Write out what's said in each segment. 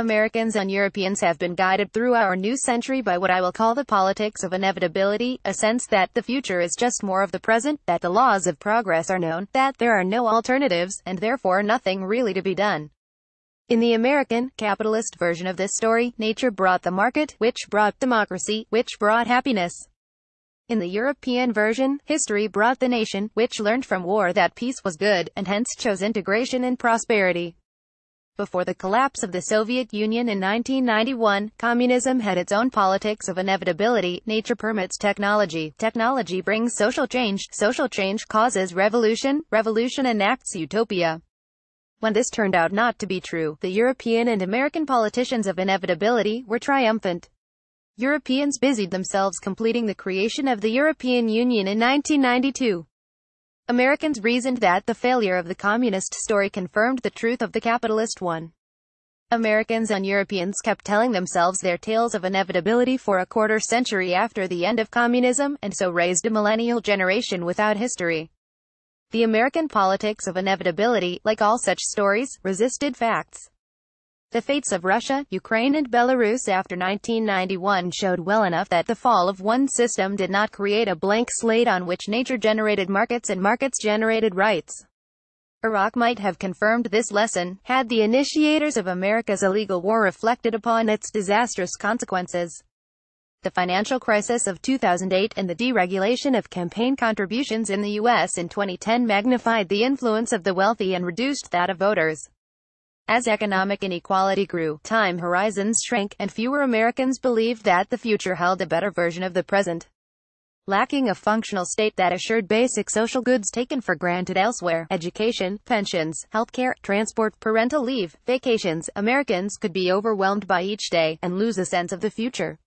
Americans and Europeans have been guided through our new century by what I will call the politics of inevitability, a sense that the future is just more of the present, that the laws of progress are known, that there are no alternatives, and therefore nothing really to be done. In the American, capitalist version of this story, nature brought the market, which brought democracy, which brought happiness. In the European version, history brought the nation, which learned from war that peace was good, and hence chose integration and prosperity. Before the collapse of the Soviet Union in 1991, communism had its own politics of inevitability. Nature permits technology. Technology brings social change. Social change causes revolution. Revolution enacts utopia. When this turned out not to be true, the European and American politicians of inevitability were triumphant. Europeans busied themselves completing the creation of the European Union in 1992. Americans reasoned that the failure of the communist story confirmed the truth of the capitalist one. Americans and Europeans kept telling themselves their tales of inevitability for a quarter century after the end of communism, and so raised a millennial generation without history. The American politics of inevitability, like all such stories, resisted facts. The fates of Russia, Ukraine and Belarus after 1991 showed well enough that the fall of one system did not create a blank slate on which nature generated markets and markets generated rights. Iraq might have confirmed this lesson, had the initiators of America's illegal war reflected upon its disastrous consequences. The financial crisis of 2008 and the deregulation of campaign contributions in the U.S. in 2010 magnified the influence of the wealthy and reduced that of voters. As economic inequality grew, time horizons shrank, and fewer Americans believed that the future held a better version of the present. Lacking a functional state that assured basic social goods taken for granted elsewhere, education, pensions, healthcare, transport, parental leave, vacations, Americans could be overwhelmed by each day, and lose a sense of the future.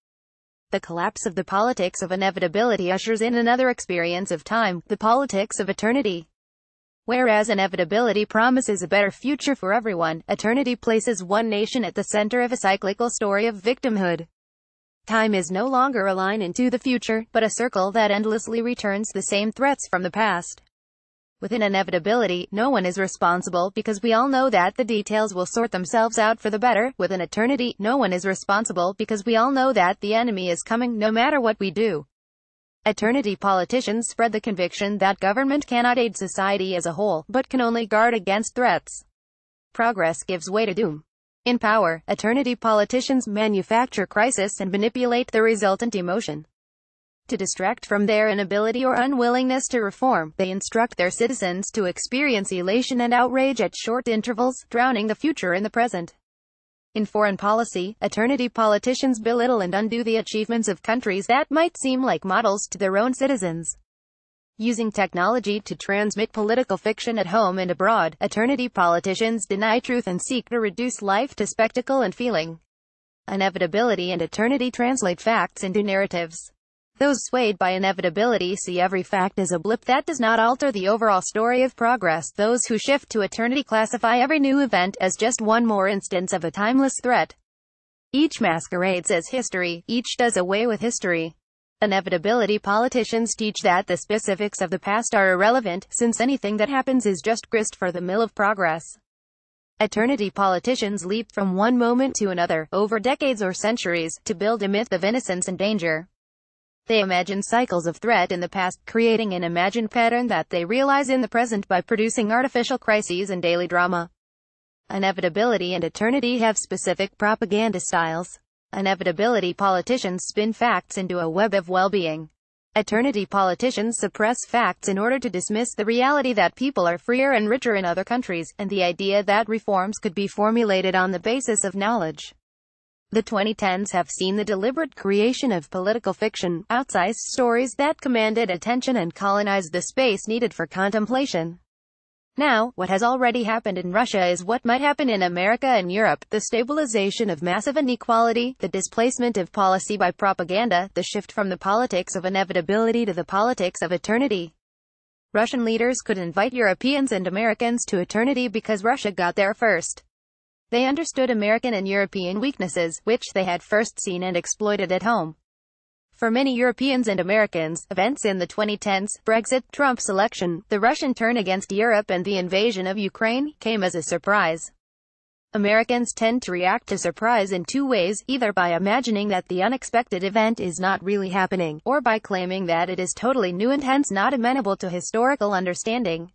The collapse of the politics of inevitability ushers in another experience of time, the politics of eternity. Whereas inevitability promises a better future for everyone, eternity places one nation at the center of a cyclical story of victimhood. Time is no longer a line into the future, but a circle that endlessly returns the same threats from the past. Within inevitability, no one is responsible because we all know that the details will sort themselves out for the better. Within eternity, no one is responsible because we all know that the enemy is coming no matter what we do. Eternity politicians spread the conviction that government cannot aid society as a whole, but can only guard against threats. Progress gives way to doom. In power, eternity politicians manufacture crisis and manipulate the resultant emotion. To distract from their inability or unwillingness to reform, they instruct their citizens to experience elation and outrage at short intervals, drowning the future in the present. In foreign policy, eternity politicians belittle and undo the achievements of countries that might seem like models to their own citizens. Using technology to transmit political fiction at home and abroad, eternity politicians deny truth and seek to reduce life to spectacle and feeling. Inevitability and eternity translate facts into narratives. Those swayed by inevitability see every fact as a blip that does not alter the overall story of progress. Those who shift to eternity classify every new event as just one more instance of a timeless threat. Each masquerades as history, each does away with history. Inevitability politicians teach that the specifics of the past are irrelevant, since anything that happens is just grist for the mill of progress. Eternity politicians leap from one moment to another, over decades or centuries, to build a myth of innocence and danger. They imagine cycles of threat in the past, creating an imagined pattern that they realize in the present by producing artificial crises and daily drama. Inevitability and eternity have specific propaganda styles. Inevitability politicians spin facts into a web of well-being. Eternity politicians suppress facts in order to dismiss the reality that people are freer and richer in other countries, and the idea that reforms could be formulated on the basis of knowledge. The 2010s have seen the deliberate creation of political fiction, outsized stories that commanded attention and colonized the space needed for contemplation. Now, what has already happened in Russia is what might happen in America and Europe, the stabilization of massive inequality, the displacement of policy by propaganda, the shift from the politics of inevitability to the politics of eternity. Russian leaders could invite Europeans and Americans to eternity because Russia got there first. They understood American and European weaknesses, which they had first seen and exploited at home. For many Europeans and Americans, events in the 2010s, Brexit, Trump's election, the Russian turn against Europe and the invasion of Ukraine, came as a surprise. Americans tend to react to surprise in two ways, either by imagining that the unexpected event is not really happening, or by claiming that it is totally new and hence not amenable to historical understanding.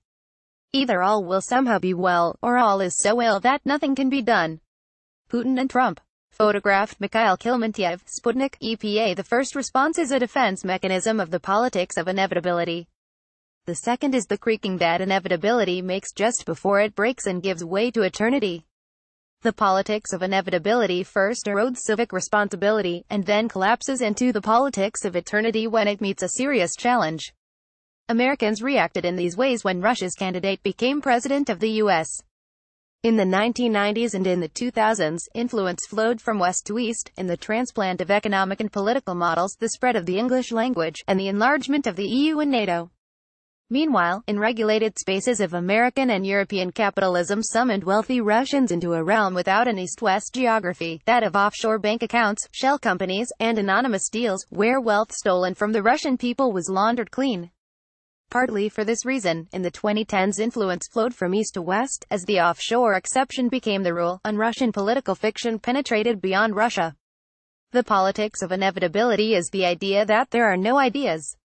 Either all will somehow be well, or all is so ill that nothing can be done. Putin and Trump. Photographed Mikhail Klimentyev, Sputnik, EPA The first response is a defense mechanism of the politics of inevitability. The second is the creaking that inevitability makes just before it breaks and gives way to eternity. The politics of inevitability first erodes civic responsibility, and then collapses into the politics of eternity when it meets a serious challenge. Americans reacted in these ways when Russia's candidate became president of the U.S. In the 1990s and in the 2000s, influence flowed from west to east, in the transplant of economic and political models, the spread of the English language, and the enlargement of the EU and NATO. Meanwhile, in regulated spaces of American and European capitalism summoned wealthy Russians into a realm without an east-west geography, that of offshore bank accounts, shell companies, and anonymous deals, where wealth stolen from the Russian people was laundered clean. Partly for this reason, in the 2010s influence flowed from east to west, as the offshore exception became the rule, and Russian political fiction penetrated beyond Russia. The politics of inevitability is the idea that there are no ideas.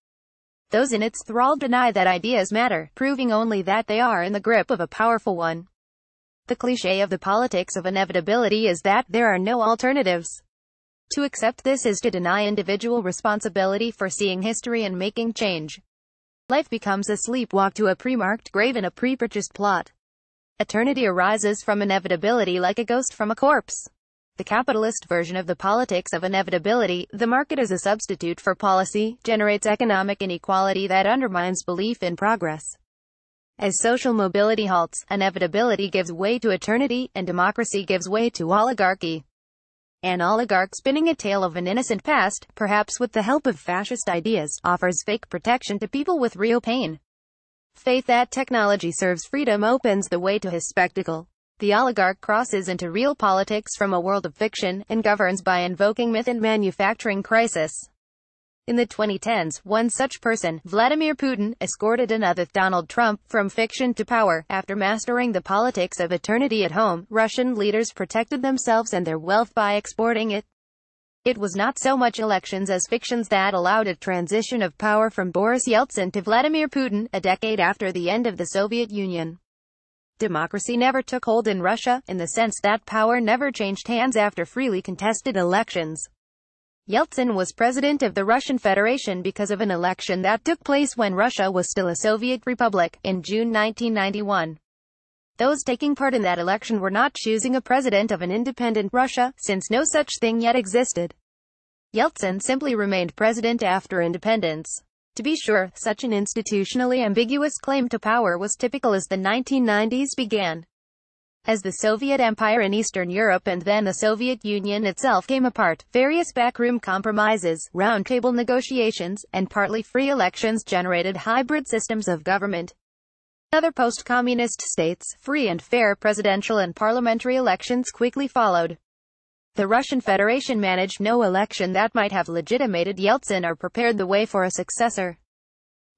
Those in its thrall deny that ideas matter, proving only that they are in the grip of a powerful one. The cliché of the politics of inevitability is that there are no alternatives. To accept this is to deny individual responsibility for seeing history and making change. Life becomes a sleepwalk to a pre-marked grave in a pre-purchased plot. Eternity arises from inevitability like a ghost from a corpse. The capitalist version of the politics of inevitability, the market as a substitute for policy, generates economic inequality that undermines belief in progress. As social mobility halts, inevitability gives way to eternity, and democracy gives way to oligarchy. An oligarch spinning a tale of an innocent past, perhaps with the help of fascist ideas, offers fake protection to people with real pain. Faith that technology serves freedom opens the way to his spectacle. The oligarch crosses into real politics from a world of fiction, and governs by invoking myth and manufacturing crisis. In the 2010s, one such person, Vladimir Putin, escorted another, Donald Trump, from fiction to power. After mastering the politics of eternity at home, Russian leaders protected themselves and their wealth by exporting it. It was not so much elections as fictions that allowed a transition of power from Boris Yeltsin to Vladimir Putin, a decade after the end of the Soviet Union. Democracy never took hold in Russia, in the sense that power never changed hands after freely contested elections. Yeltsin was president of the Russian Federation because of an election that took place when Russia was still a Soviet republic, in June 1991. Those taking part in that election were not choosing a president of an independent Russia, since no such thing yet existed. Yeltsin simply remained president after independence. To be sure, such an institutionally ambiguous claim to power was typical as the 1990s began. As the Soviet Empire in Eastern Europe and then the Soviet Union itself came apart, various backroom compromises, roundtable negotiations, and partly free elections generated hybrid systems of government. Other post-communist states, free and fair presidential and parliamentary elections quickly followed. The Russian Federation managed no election that might have legitimated Yeltsin or prepared the way for a successor.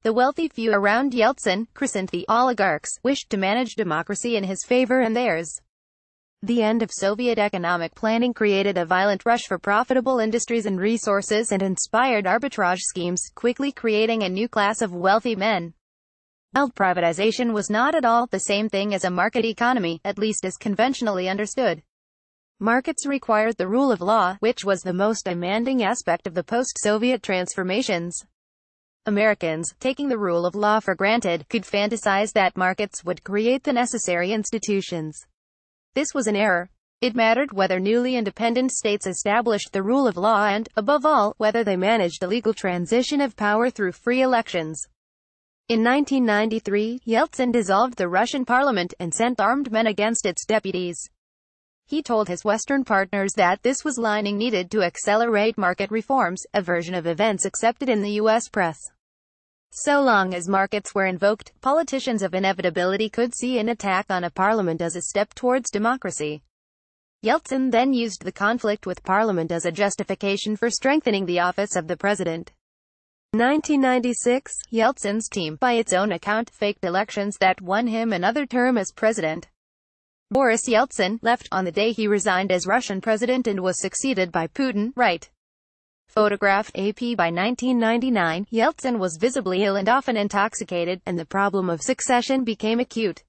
The wealthy few around Yeltsin, christened the oligarchs, wished to manage democracy in his favor and theirs. The end of Soviet economic planning created a violent rush for profitable industries and resources and inspired arbitrage schemes, quickly creating a new class of wealthy men. While privatization was not at all the same thing as a market economy, at least as conventionally understood. Markets required the rule of law, which was the most demanding aspect of the post-Soviet transformations. Americans, taking the rule of law for granted, could fantasize that markets would create the necessary institutions. This was an error. It mattered whether newly independent states established the rule of law and, above all, whether they managed a legal transition of power through free elections. In 1993, Yeltsin dissolved the Russian parliament and sent armed men against its deputies. He told his Western partners that this was lining needed to accelerate market reforms, a version of events accepted in the U.S. press. So long as markets were invoked, politicians of inevitability could see an attack on a parliament as a step towards democracy. Yeltsin then used the conflict with parliament as a justification for strengthening the office of the president. 1996, Yeltsin's team, by its own account, faked elections that won him another term as president. Boris Yeltsin, left on the day he resigned as Russian president and was succeeded by Putin, right. Photographed AP by 1999, Yeltsin was visibly ill and often intoxicated, and the problem of succession became acute.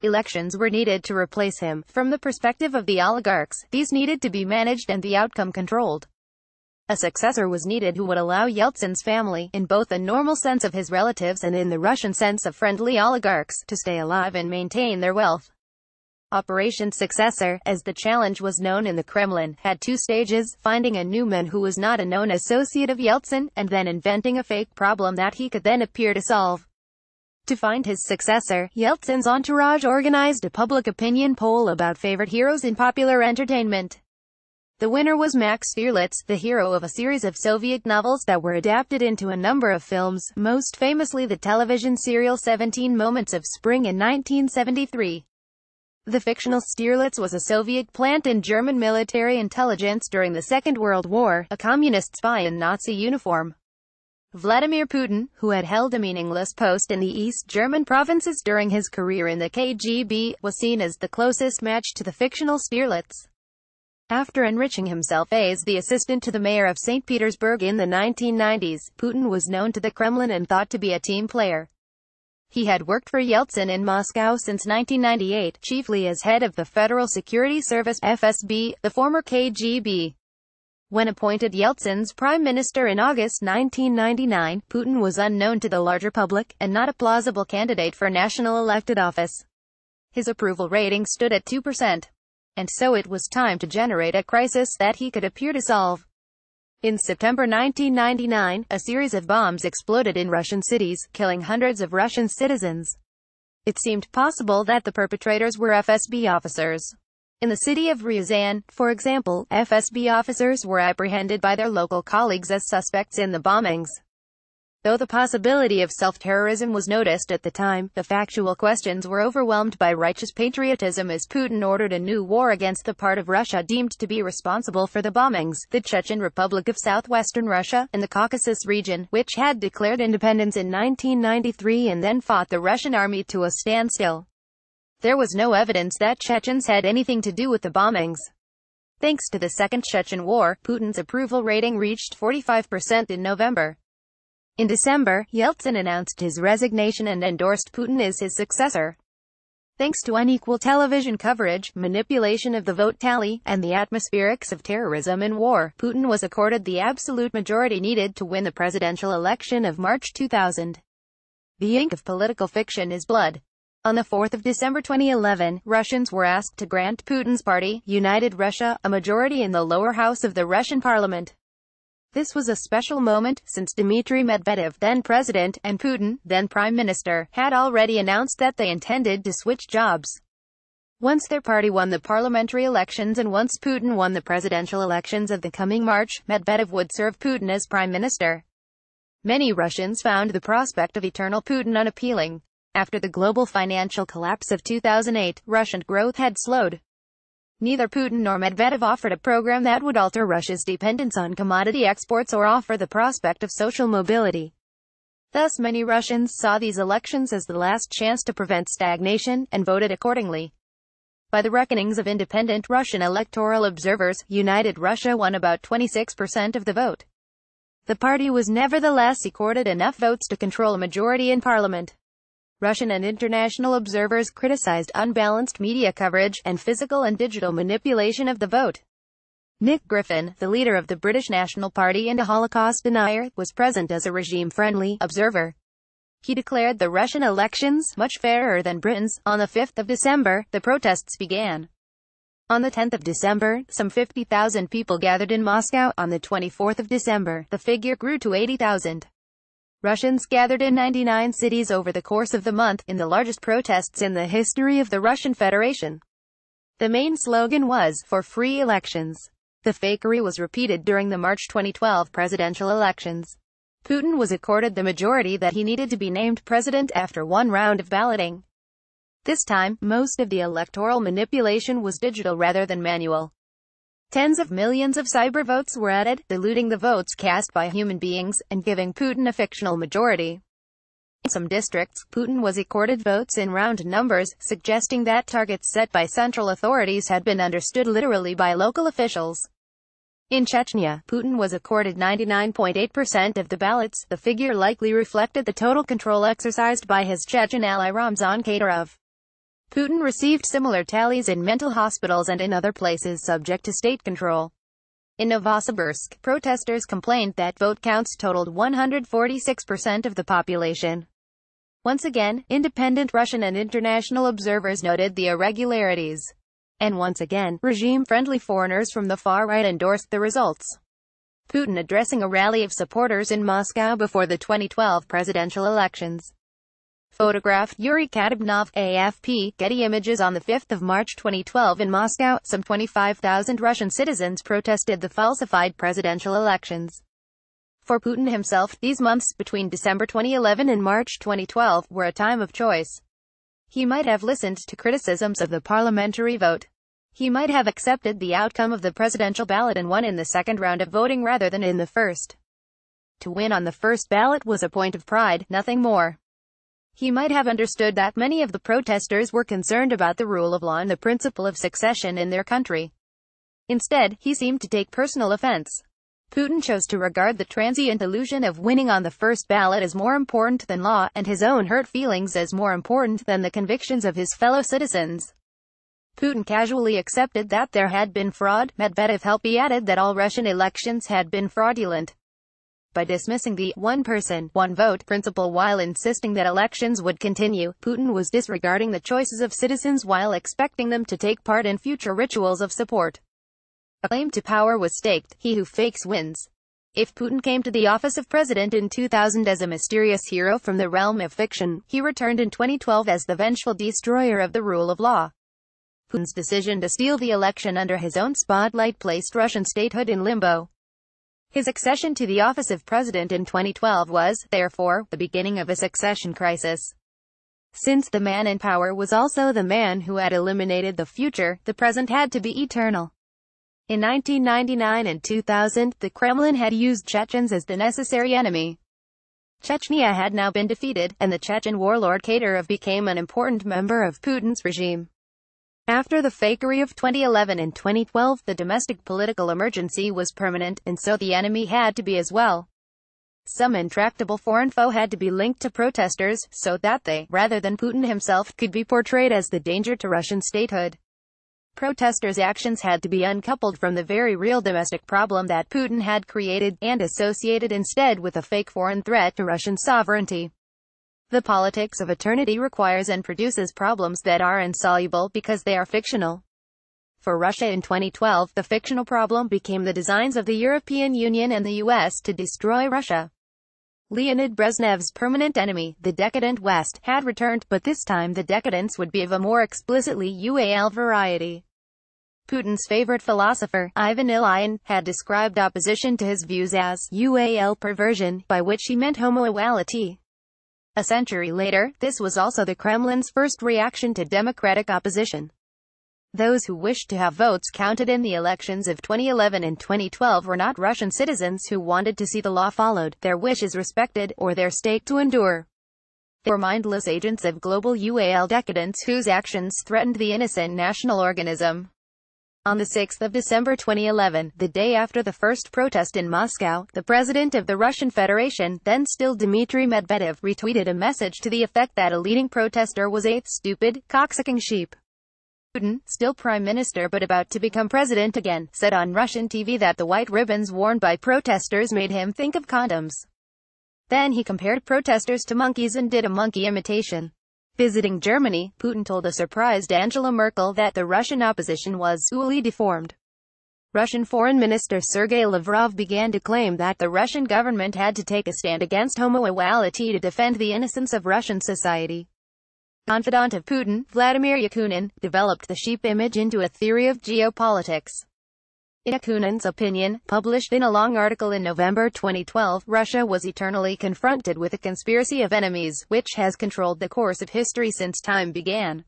Elections were needed to replace him. From the perspective of the oligarchs, these needed to be managed and the outcome controlled. A successor was needed who would allow Yeltsin's family, in both the normal sense of his relatives and in the Russian sense of friendly oligarchs, to stay alive and maintain their wealth. Operation Successor, as the challenge was known in the Kremlin, had two stages, finding a new man who was not a known associate of Yeltsin, and then inventing a fake problem that he could then appear to solve. To find his successor, Yeltsin's entourage organized a public opinion poll about favorite heroes in popular entertainment. The winner was Max Stierlitz, the hero of a series of Soviet novels that were adapted into a number of films, most famously the television serial 17 Moments of Spring in 1973. The fictional Stierlitz was a Soviet plant in German military intelligence during the Second World War, a communist spy in Nazi uniform. Vladimir Putin, who had held a meaningless post in the East German provinces during his career in the KGB, was seen as the closest match to the fictional Stierlitz. After enriching himself as the assistant to the mayor of St. Petersburg in the 1990s, Putin was known to the Kremlin and thought to be a team player. He had worked for Yeltsin in Moscow since 1998, chiefly as head of the Federal Security Service FSB, the former KGB. When appointed Yeltsin's prime minister in August 1999, Putin was unknown to the larger public, and not a plausible candidate for national elected office. His approval rating stood at 2%. And so it was time to generate a crisis that he could appear to solve. In September 1999, a series of bombs exploded in Russian cities, killing hundreds of Russian citizens. It seemed possible that the perpetrators were FSB officers. In the city of Ryazan, for example, FSB officers were apprehended by their local colleagues as suspects in the bombings. Though the possibility of self-terrorism was noticed at the time, the factual questions were overwhelmed by righteous patriotism as Putin ordered a new war against the part of Russia deemed to be responsible for the bombings, the Chechen Republic of southwestern Russia, and the Caucasus region, which had declared independence in 1993 and then fought the Russian army to a standstill. There was no evidence that Chechens had anything to do with the bombings. Thanks to the Second Chechen War, Putin's approval rating reached 45% in November. In December, Yeltsin announced his resignation and endorsed Putin as his successor. Thanks to unequal television coverage, manipulation of the vote tally, and the atmospherics of terrorism and war, Putin was accorded the absolute majority needed to win the presidential election of March 2000. The ink of political fiction is blood. On the 4th of December 2011, Russians were asked to grant Putin's party, United Russia, a majority in the lower house of the Russian parliament. This was a special moment, since Dmitry Medvedev, then president, and Putin, then prime minister, had already announced that they intended to switch jobs. Once their party won the parliamentary elections and once Putin won the presidential elections of the coming March, Medvedev would serve Putin as prime minister. Many Russians found the prospect of eternal Putin unappealing. After the global financial collapse of 2008, Russian growth had slowed. Neither Putin nor Medvedev offered a program that would alter Russia's dependence on commodity exports or offer the prospect of social mobility. Thus many Russians saw these elections as the last chance to prevent stagnation, and voted accordingly. By the reckonings of independent Russian electoral observers, United Russia won about 26% of the vote. The party was nevertheless accorded enough votes to control a majority in parliament. Russian and international observers criticized unbalanced media coverage, and physical and digital manipulation of the vote. Nick Griffin, the leader of the British National Party and a Holocaust denier, was present as a regime-friendly observer. He declared the Russian elections much fairer than Britain's. On the 5th of December, the protests began. On the 10th of December, some 50,000 people gathered in Moscow. On the 24th of December, the figure grew to 80,000. Russians gathered in 99 cities over the course of the month, in the largest protests in the history of the Russian Federation. The main slogan was, for free elections. The fakery was repeated during the March 2012 presidential elections. Putin was accorded the majority that he needed to be named president after one round of balloting. This time, most of the electoral manipulation was digital rather than manual. Tens of millions of cyber votes were added, diluting the votes cast by human beings, and giving Putin a fictional majority. In some districts, Putin was accorded votes in round numbers, suggesting that targets set by central authorities had been understood literally by local officials. In Chechnya, Putin was accorded 99.8% of the ballots. The figure likely reflected the total control exercised by his Chechen ally Ramzan Kadyrov. Putin received similar tallies in mental hospitals and in other places subject to state control. In Novosibirsk, protesters complained that vote counts totaled 146% of the population. Once again, independent Russian and international observers noted the irregularities. And once again, regime-friendly foreigners from the far right endorsed the results. Putin addressing a rally of supporters in Moscow before the 2012 presidential elections. Photograph, Yuri Kadobnov, AFP, Getty Images On 5 March 2012 in Moscow, some 25,000 Russian citizens protested the falsified presidential elections. For Putin himself, these months between December 2011 and March 2012 were a time of choice. He might have listened to criticisms of the parliamentary vote. He might have accepted the outcome of the presidential ballot and won in the second round of voting rather than in the first. To win on the first ballot was a point of pride, nothing more. He might have understood that many of the protesters were concerned about the rule of law and the principle of succession in their country. Instead, he seemed to take personal offense. Putin chose to regard the transient illusion of winning on the first ballot as more important than law, and his own hurt feelings as more important than the convictions of his fellow citizens. Putin casually accepted that there had been fraud. Medvedev helped he added that all Russian elections had been fraudulent. By dismissing the one person, one vote principle while insisting that elections would continue, Putin was disregarding the choices of citizens while expecting them to take part in future rituals of support. A claim to power was staked, he who fakes wins. If Putin came to the office of president in 2000 as a mysterious hero from the realm of fiction, he returned in 2012 as the vengeful destroyer of the rule of law. Putin's decision to steal the election under his own spotlight placed Russian statehood in limbo. His accession to the office of president in 2012 was, therefore, the beginning of a succession crisis. Since the man in power was also the man who had eliminated the future, the present had to be eternal. In 1999 and 2000, the Kremlin had used Chechens as the necessary enemy. Chechnya had now been defeated, and the Chechen warlord Kadyrov became an important member of Putin's regime. After the fakery of 2011 and 2012, the domestic political emergency was permanent, and so the enemy had to be as well. Some intractable foreign foe had to be linked to protesters, so that they, rather than Putin himself, could be portrayed as the danger to Russian statehood. Protesters' actions had to be uncoupled from the very real domestic problem that Putin had created, and associated instead with a fake foreign threat to Russian sovereignty. The politics of eternity requires and produces problems that are insoluble because they are fictional. For Russia in 2012, the fictional problem became the designs of the European Union and the US to destroy Russia. Leonid Brezhnev's permanent enemy, the decadent West, had returned, but this time the decadence would be of a more explicitly UAL variety. Putin's favorite philosopher, Ivan Ilyin, had described opposition to his views as UAL perversion, by which he meant homoequality. A century later, this was also the Kremlin's first reaction to democratic opposition. Those who wished to have votes counted in the elections of 2011 and 2012 were not Russian citizens who wanted to see the law followed, their wishes respected, or their stake to endure. They were mindless agents of global UAL decadence whose actions threatened the innocent national organism. On 6 December 2011, the day after the first protest in Moscow, the president of the Russian Federation, then still Dmitry Medvedev, retweeted a message to the effect that a leading protester was a stupid, cocksucking sheep. Putin, still prime minister but about to become president again, said on Russian TV that the white ribbons worn by protesters made him think of condoms. Then he compared protesters to monkeys and did a monkey imitation. Visiting Germany, Putin told a surprised Angela Merkel that the Russian opposition was fully deformed. Russian Foreign Minister Sergei Lavrov began to claim that the Russian government had to take a stand against homoequality to defend the innocence of Russian society confidant of Putin, Vladimir Yakunin, developed the sheep image into a theory of geopolitics. In Yakunin's opinion, published in a long article in November 2012, Russia was eternally confronted with a conspiracy of enemies, which has controlled the course of history since time began.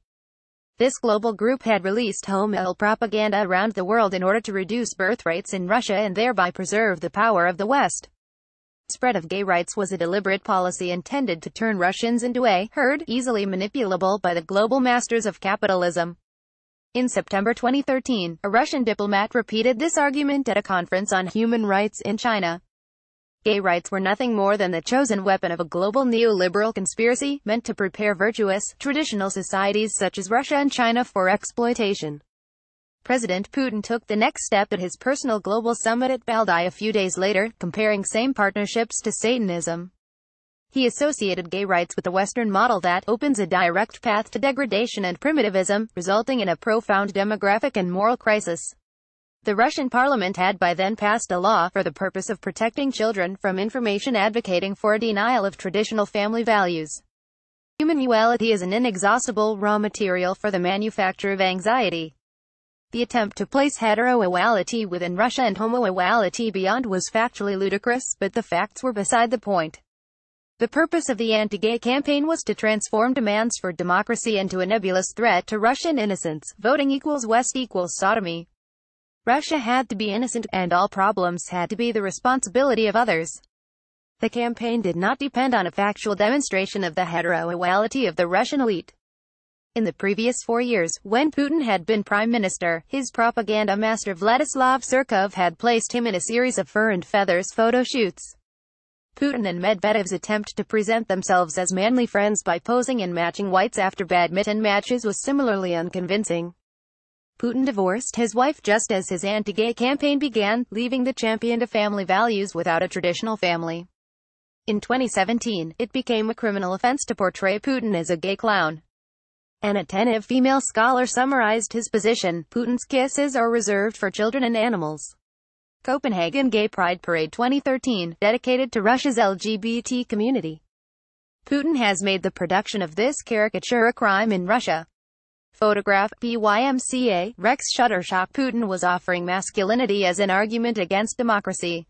This global group had released homo propaganda around the world in order to reduce birth rates in Russia and thereby preserve the power of the West. spread of gay rights was a deliberate policy intended to turn Russians into a herd, easily manipulable by the global masters of capitalism. In September 2013, a Russian diplomat repeated this argument at a conference on human rights in China. Gay rights were nothing more than the chosen weapon of a global neoliberal conspiracy, meant to prepare virtuous, traditional societies such as Russia and China for exploitation. President Putin took the next step at his personal global summit at Valdai a few days later, comparing same partnerships to Satanism. He associated gay rights with the Western model that opens a direct path to degradation and primitivism, resulting in a profound demographic and moral crisis. The Russian parliament had by then passed a law for the purpose of protecting children from information advocating for a denial of traditional family values. Human duality is an inexhaustible raw material for the manufacture of anxiety. The attempt to place heteroequality within Russia and homoequality beyond was factually ludicrous, but the facts were beside the point. The purpose of the anti-gay campaign was to transform demands for democracy into a nebulous threat to Russian innocence. Voting equals West equals sodomy. Russia had to be innocent, and all problems had to be the responsibility of others. The campaign did not depend on a factual demonstration of the heteroequality of the Russian elite. In the previous four years, when Putin had been prime minister, his propaganda master Vladislav Surkov had placed him in a series of fur and feathers photo shoots. Putin and Medvedev's attempt to present themselves as manly friends by posing in matching whites after badminton matches was similarly unconvincing. Putin divorced his wife just as his anti-gay campaign began, leaving the champion of family values without a traditional family. In 2017, it became a criminal offense to portray Putin as a gay clown. An attentive female scholar summarized his position, Putin's kisses are reserved for children and animals. Copenhagen Gay Pride Parade 2013, dedicated to Russia's LGBT community. Putin has made the production of this caricature a crime in Russia. Photograph, BYMCA, Rex Shutterstock Putin was offering masculinity as an argument against democracy.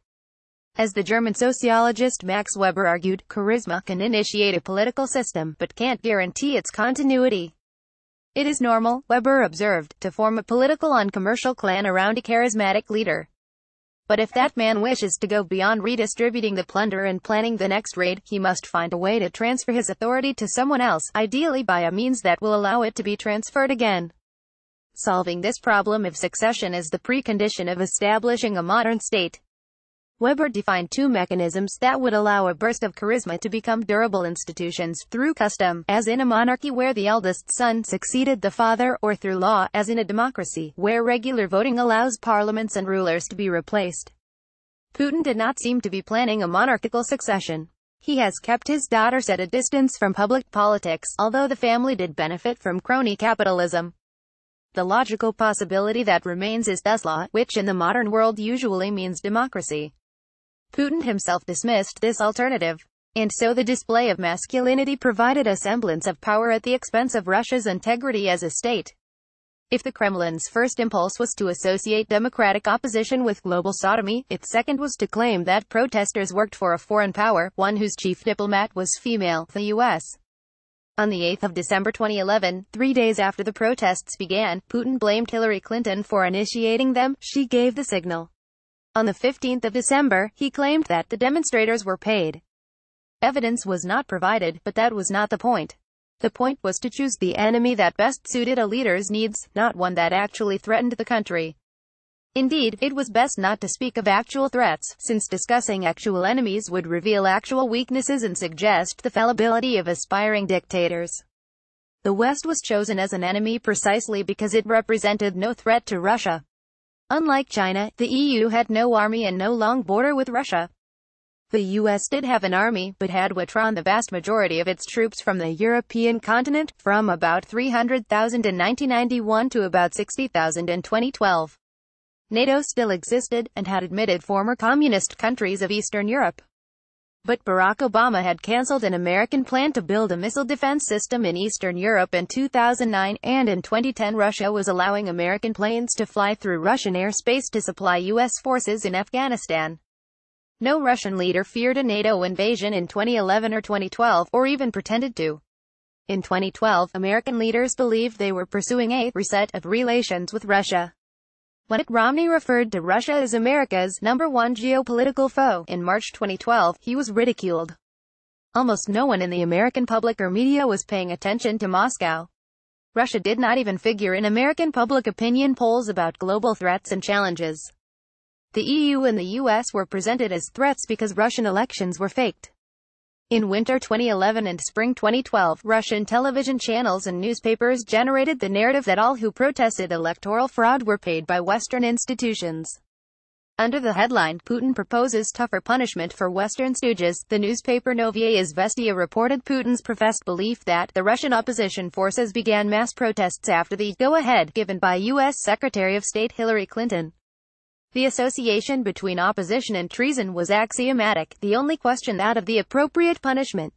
As the German sociologist Max Weber argued, charisma can initiate a political system, but can't guarantee its continuity. It is normal, Weber observed, to form a political and commercial clan around a charismatic leader. But if that man wishes to go beyond redistributing the plunder and planning the next raid, he must find a way to transfer his authority to someone else, ideally by a means that will allow it to be transferred again. Solving this problem of succession is the precondition of establishing a modern state. Weber defined two mechanisms that would allow a burst of charisma to become durable institutions, through custom, as in a monarchy where the eldest son succeeded the father, or through law, as in a democracy, where regular voting allows parliaments and rulers to be replaced. Putin did not seem to be planning a monarchical succession. He has kept his daughters at a distance from public politics, although the family did benefit from crony capitalism. The logical possibility that remains is law, which in the modern world usually means democracy. Putin himself dismissed this alternative. And so the display of masculinity provided a semblance of power at the expense of Russia's integrity as a state. If the Kremlin's first impulse was to associate democratic opposition with global sodomy, its second was to claim that protesters worked for a foreign power, one whose chief diplomat was female, the U.S. On the 8th of December 2011, three days after the protests began, Putin blamed Hillary Clinton for initiating them, she gave the signal. On the 15th of December, he claimed that the demonstrators were paid. Evidence was not provided, but that was not the point. The point was to choose the enemy that best suited a leader's needs, not one that actually threatened the country. Indeed, it was best not to speak of actual threats, since discussing actual enemies would reveal actual weaknesses and suggest the fallibility of aspiring dictators. The West was chosen as an enemy precisely because it represented no threat to Russia. Unlike China, the EU had no army and no long border with Russia. The US did have an army, but had withdrawn the vast majority of its troops from the European continent, from about 300,000 in 1991 to about 60,000 in 2012. NATO still existed, and had admitted former communist countries of Eastern Europe. But Barack Obama had cancelled an American plan to build a missile defense system in Eastern Europe in 2009, and in 2010 Russia was allowing American planes to fly through Russian airspace to supply U.S. forces in Afghanistan. No Russian leader feared a NATO invasion in 2011 or 2012, or even pretended to. In 2012, American leaders believed they were pursuing a reset of relations with Russia. When Romney referred to Russia as America's number one geopolitical foe in March 2012, he was ridiculed. Almost no one in the American public or media was paying attention to Moscow. Russia did not even figure in American public opinion polls about global threats and challenges. The EU and the US were presented as threats because Russian elections were faked. In winter 2011 and spring 2012, Russian television channels and newspapers generated the narrative that all who protested electoral fraud were paid by Western institutions. Under the headline, Putin proposes tougher punishment for Western stooges, the newspaper Novaya Izvestia reported Putin's professed belief that the Russian opposition forces began mass protests after the go-ahead given by U.S. Secretary of State Hillary Clinton. The association between opposition and treason was axiomatic, the only question that of the appropriate punishment.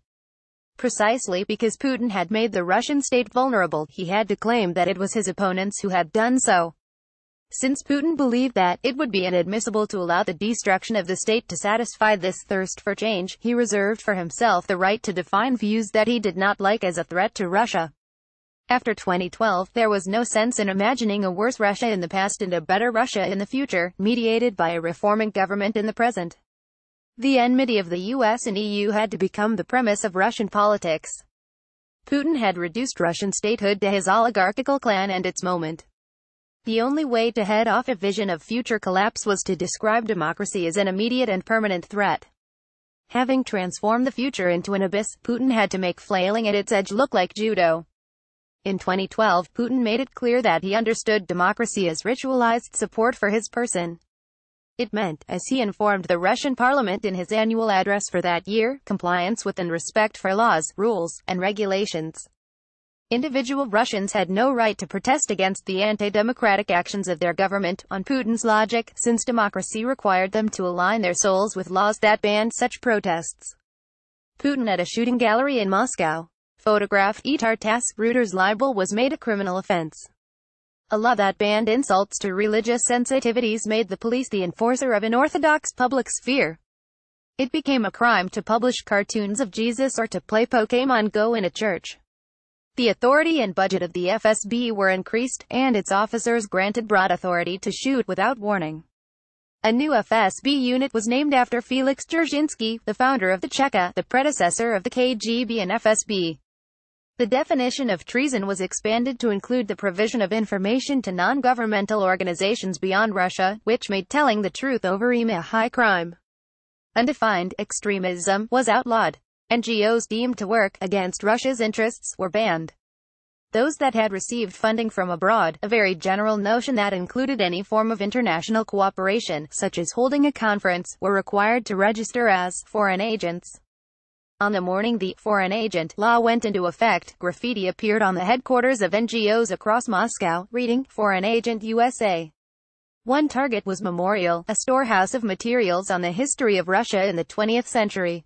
Precisely because Putin had made the Russian state vulnerable, he had to claim that it was his opponents who had done so. Since Putin believed that it would be inadmissible to allow the destruction of the state to satisfy this thirst for change, he reserved for himself the right to define views that he did not like as a threat to Russia. After 2012, there was no sense in imagining a worse Russia in the past and a better Russia in the future, mediated by a reforming government in the present. The enmity of the US and EU had to become the premise of Russian politics. Putin had reduced Russian statehood to his oligarchical clan and its moment. The only way to head off a vision of future collapse was to describe democracy as an immediate and permanent threat. Having transformed the future into an abyss, Putin had to make flailing at its edge look like judo. In 2012, Putin made it clear that he understood democracy as ritualized support for his person. It meant, as he informed the Russian parliament in his annual address for that year, compliance with and respect for laws, rules, and regulations. Individual Russians had no right to protest against the anti-democratic actions of their government, on Putin's logic, since democracy required them to align their souls with laws that banned such protests. Putin at a shooting gallery in Moscow. Photograph Itar TASS Reuters libel was made a criminal offense. A law that banned insults to religious sensitivities made the police the enforcer of an orthodox public sphere. It became a crime to publish cartoons of Jesus or to play Pokemon Go in a church. The authority and budget of the FSB were increased, and its officers granted broad authority to shoot without warning. A new FSB unit was named after Felix Dzerzhinsky, the founder of the Cheka, the predecessor of the KGB and FSB. The definition of treason was expanded to include the provision of information to non-governmental organizations beyond Russia, which made telling the truth over email a high crime. Undefined extremism was outlawed. NGOs deemed to work against Russia's interests were banned. Those that had received funding from abroad, a very general notion that included any form of international cooperation, such as holding a conference, were required to register as foreign agents. On the morning the foreign agent law went into effect, graffiti appeared on the headquarters of NGOs across Moscow, reading, Foreign Agent USA. One target was Memorial, a storehouse of materials on the history of Russia in the 20th century.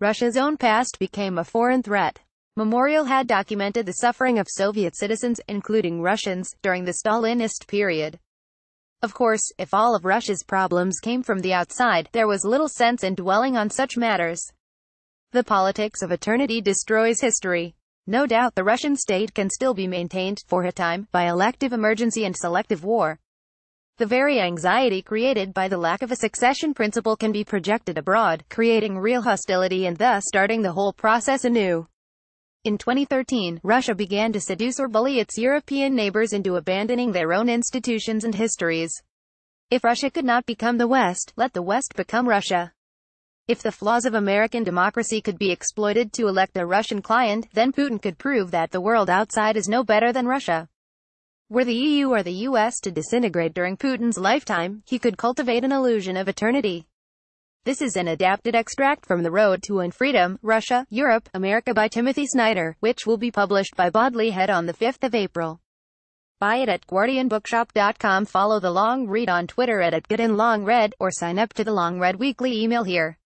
Russia's own past became a foreign threat. Memorial had documented the suffering of Soviet citizens, including Russians, during the Stalinist period. Of course, if all of Russia's problems came from the outside, there was little sense in dwelling on such matters. The politics of eternity destroys history. No doubt the Russian state can still be maintained, for a time, by elective emergency and selective war. The very anxiety created by the lack of a succession principle can be projected abroad, creating real hostility and thus starting the whole process anew. In 2013, Russia began to seduce or bully its European neighbors into abandoning their own institutions and histories. If Russia could not become the West, let the West become Russia. If the flaws of American democracy could be exploited to elect a Russian client, then Putin could prove that the world outside is no better than Russia. Were the EU or the US to disintegrate during Putin's lifetime, he could cultivate an illusion of eternity. This is an adapted extract from The Road to Unfreedom, Russia, Europe, America by Timothy Snyder, which will be published by Bodley Head on the 5th of April. Buy it at GuardianBookshop.com follow the long read on Twitter at, at or sign up to the Long Read weekly email here.